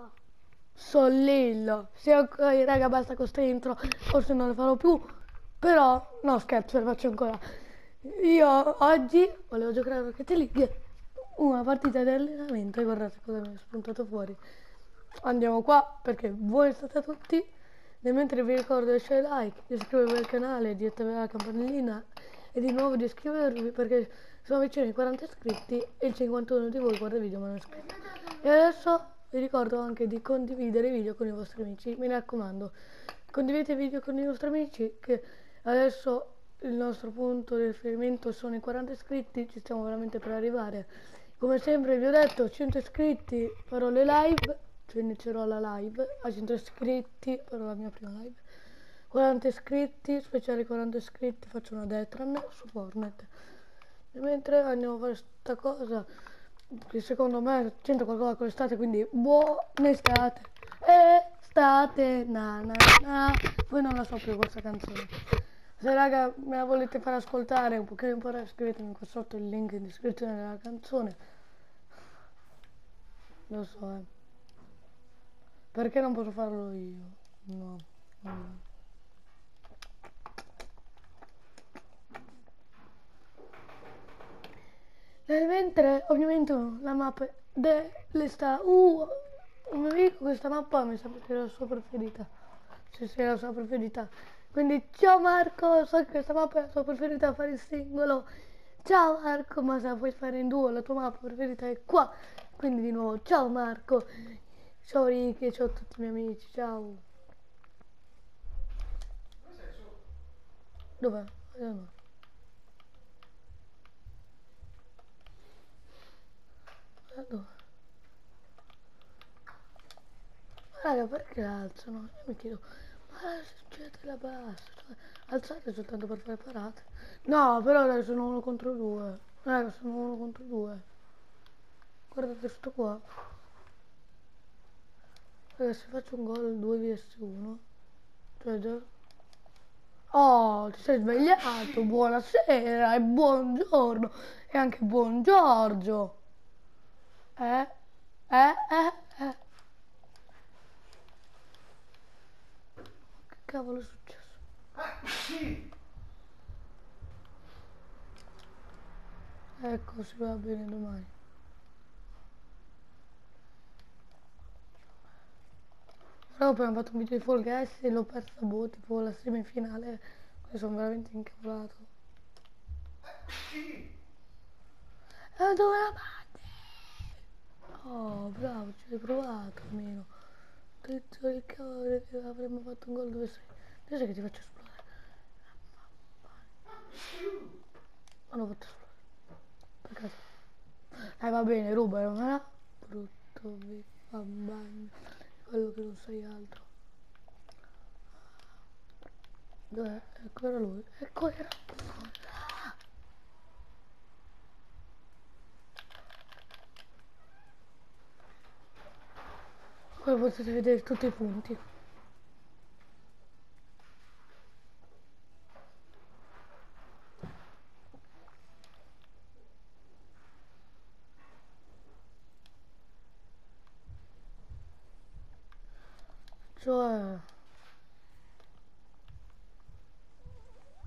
Lilla. Sollillo. Sì, ok, raga, basta con questa intro, forse non le farò più, però, no scherzo, le faccio ancora. Io oggi volevo giocare a Rocket League, una partita di allenamento e guardate cosa mi è spuntato fuori. Andiamo qua perché buoni state tutti, nel mentre vi ricordo di lasciare like, di iscrivervi al canale, di attivare la campanellina e di nuovo di iscrivervi perché sono vicino ai 40 iscritti e il 51 di voi guarda il video ma non è iscritto. E adesso vi ricordo anche di condividere video con i vostri amici, mi raccomando, condividete video con i vostri amici che adesso il nostro punto di riferimento sono i 40 iscritti, ci stiamo veramente per arrivare. Come sempre vi ho detto, 100 iscritti farò le live, cioè inizierò la live, a 100 iscritti farò la mia prima live. 40 iscritti, speciale 40 iscritti, faccio una Detran su Fortnite. E mentre andiamo a fare questa cosa, che secondo me c'entra qualcosa con l'estate, quindi buona estate. Estate, na na na. Voi non la so più questa canzone. Se raga me la volete far ascoltare un pochino in poi scrivetemi qua sotto il link in descrizione della canzone. Lo so, eh. Perché non posso farlo io? No. no. Nel mentre ovviamente la mappa dell'estate. Uh, un mio amico questa mappa mi sa che è la sua preferita. Sì, sì, la sua preferita. Quindi ciao Marco, so che questa mappa è la sua preferita fare il singolo. Ciao Marco, ma se la vuoi fare in duo, la tua mappa preferita è qua. Quindi di nuovo, ciao Marco. Ciao Ricky, ciao a tutti i miei amici, ciao. Dov'è? Dov'è? Dove? Raga, perché alzano? Io mi chiedo, ma succede la bassa, cioè, alzate soltanto per fare parate. No, però adesso sono uno contro due. Raga, sono uno contro due. Guardate sto qua. Raga, se faccio un gol 2 vs 1. Cioè già... Oh, ti sei svegliato, buonasera e buongiorno e anche buon Giorgio. Eh, eh, eh, eh. Che cavolo è successo? Sì. Ecco, si va bene domani. Però poi ho fatto un video di Fall Guys e l'ho persa boh, tipo la semifinale. Quindi sono veramente incavolato. Sì. E dove la Oh, bravo, ci hai provato almeno. Detto che cavolo che avremmo fatto un gol dove sei. Adesso che ti faccio esplodere. Ma l'ho fatto esplodere. Peccato. Eh va bene, ruba, non era brutto, vi fa bagno. Quello che non sei altro. Dov'è? Ecco era lui. Ecco era. Poi potete vedere tutti i punti. Cioè...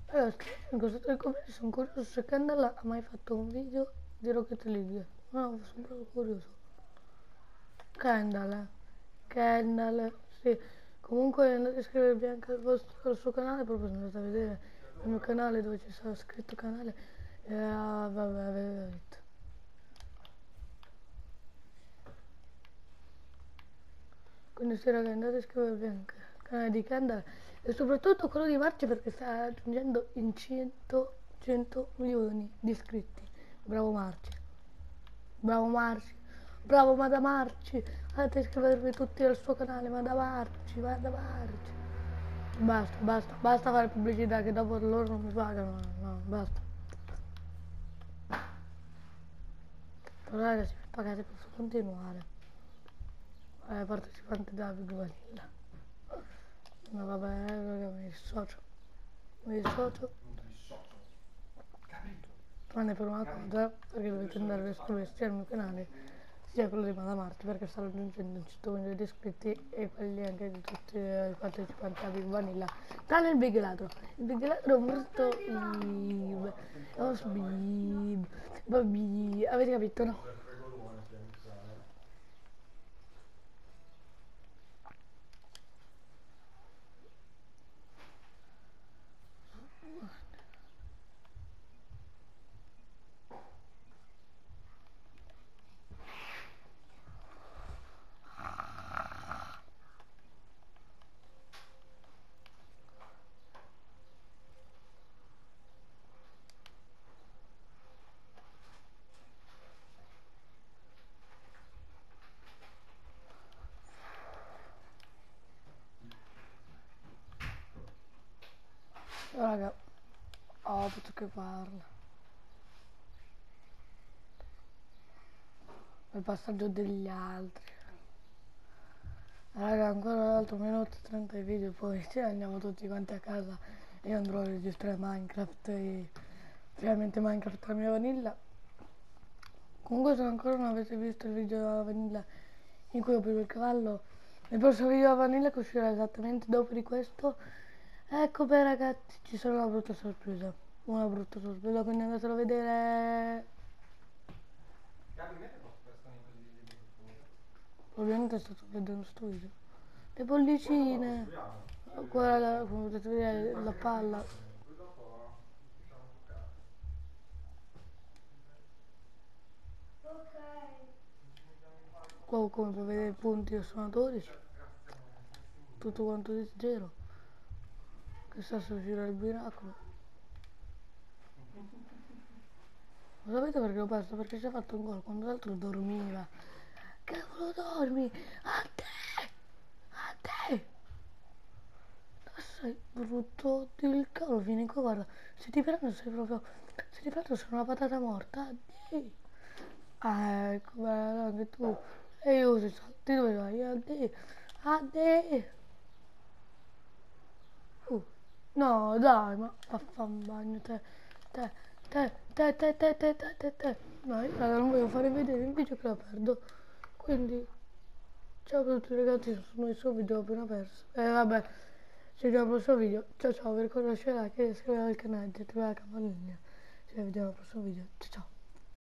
Allora, questo del commento sono curioso se Kendall ha mai fatto un video di Rocket League. No, sono proprio curioso. Kendall, eh. Kendall, sì. Comunque andate a iscrivervi anche al, vostro, al suo canale, proprio se andate a vedere il mio canale dove ci sarà scritto canale. E uh, vabbè, avete detto. Quindi sì raga andate a iscrivervi anche al canale di Kendall e soprattutto quello di Marci perché sta raggiungendo in 100, 100 milioni di iscritti. Bravo Marci. Bravo Marci. Bravo Madamarci, andate a iscrivervi tutti al suo canale, Madamarci, Madamarci. Basta, basta, basta fare pubblicità che dopo loro non mi pagano, no, basta. Però ragazzi, pagate posso continuare. Eh, partecipante Davide Vanilla. No vabbè, raga, mi dissocio. Mi dissocio. Tranne per una cosa, perché dovete andare a iscriversi al mio canale sia quello di Madamarti perché sta raggiungendo un certo milione di iscritti e quelli anche di tutti i partecipanti a Big Vanilla tranne il Big Ladro il Big Ladro è molto bib avete capito no? Raga, ho avuto che parla. Il passaggio degli altri. Raga, ancora un altro minuto e 30 di video, poi ci andiamo tutti quanti a casa e andrò a registrare Minecraft e finalmente Minecraft la mia vanilla. Comunque se ancora non avete visto il video della vanilla in cui ho preso il cavallo, il prossimo video della vanilla che uscirà esattamente dopo di questo Ecco beh ragazzi, ci sarà una brutta sorpresa. Una brutta sorpresa, quindi andatelo a vedere. Ovviamente è stato vedendo sto video. Le bollicine. Quella, come potete vedere, la palla. Qua come potete vedere i punti sono 12. Tutto quanto di zero che sta sul giro del. Lo sapete perché l'ho perso? Perché ci ha fatto un gol quando l'altro dormiva. Cavolo dormi! A te! A te! Sei brutto il cavolo, vieni qua, guarda. Se ti prendo sei proprio. Se ti prendo sei una patata morta. Addio. Ah, ecco, beh, anche tu. E io se salti dove vai? Addio. Addio. No, dai, ma affan bagno te, te, te, te, te, te, te, te, te, te. Dai, raga, non voglio fare vedere il video che la perdo. Quindi, ciao a tutti ragazzi, sono il suo video appena perso. E eh, vabbè, ci vediamo al prossimo video. Ciao ciao, vi ricordo di like e iscrivervi al canale, attivare la campanella. Ci vediamo al prossimo video. Ciao ciao.